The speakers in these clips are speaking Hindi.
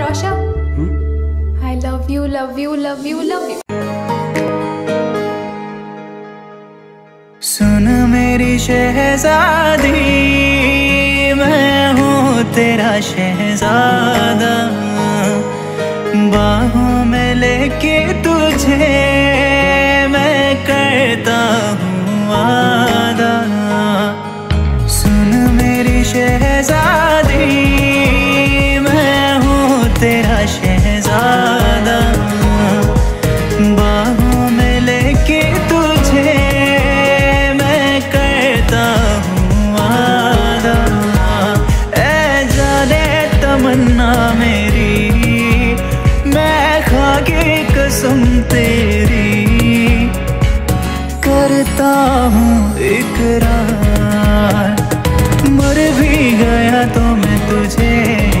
Rosha I love you love you love you love you सुन मेरी शहजादी मैं हूँ तेरा शहजादा। बाहों में लेके तुझे मैं करता हूँ वादा। सुन मेरी शहजादी करता हूँ। इकरार मर भी गया तो मैं तुझे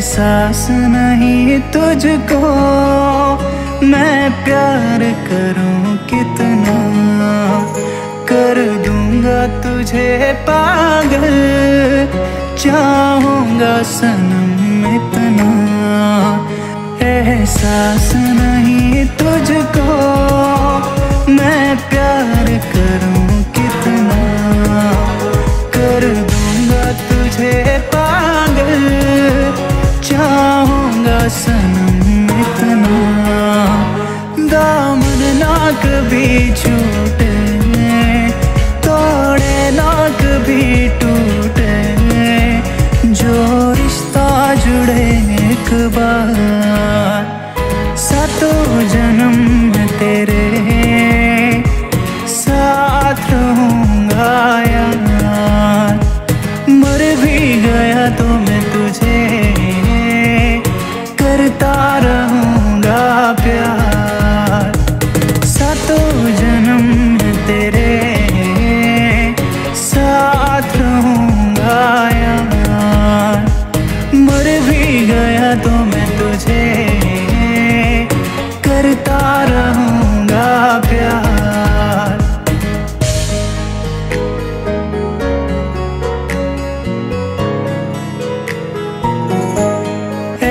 एहसास नहीं तुझको। मैं प्यार करूँ कितना? कर दूँगा तुझे पागल। चाहूँगा सनम इतना। एहसास नहीं तुझको। सनम इतना। दामन ना कभी छूटे तोड़े ना कभी टूटे जो रिश्ता जुड़े एक बार, सतो जन्म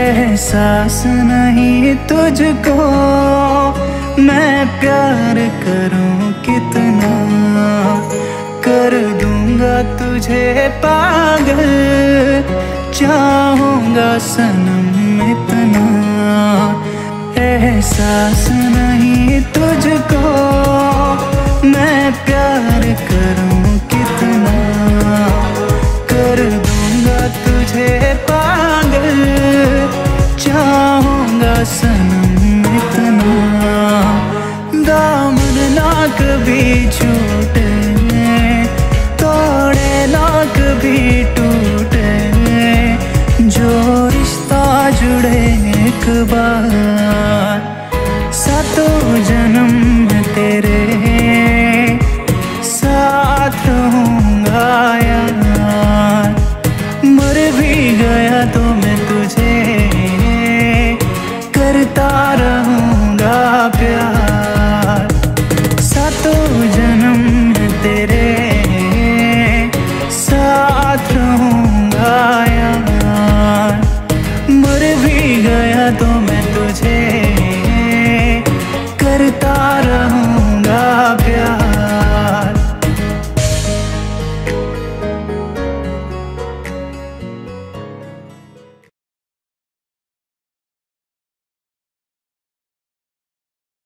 एहसास नहीं तुझको। मैं प्यार करूँ कितना? कर दूँगा तुझे पागल। चाहूँगा सनम इतना। एहसास नहीं तुझको। मैं प्यार करूँ सनम इतना दामन ना कभी छूटे, तोड़े ना कभी टूटे। जो रिश्ता जुड़े एक बार।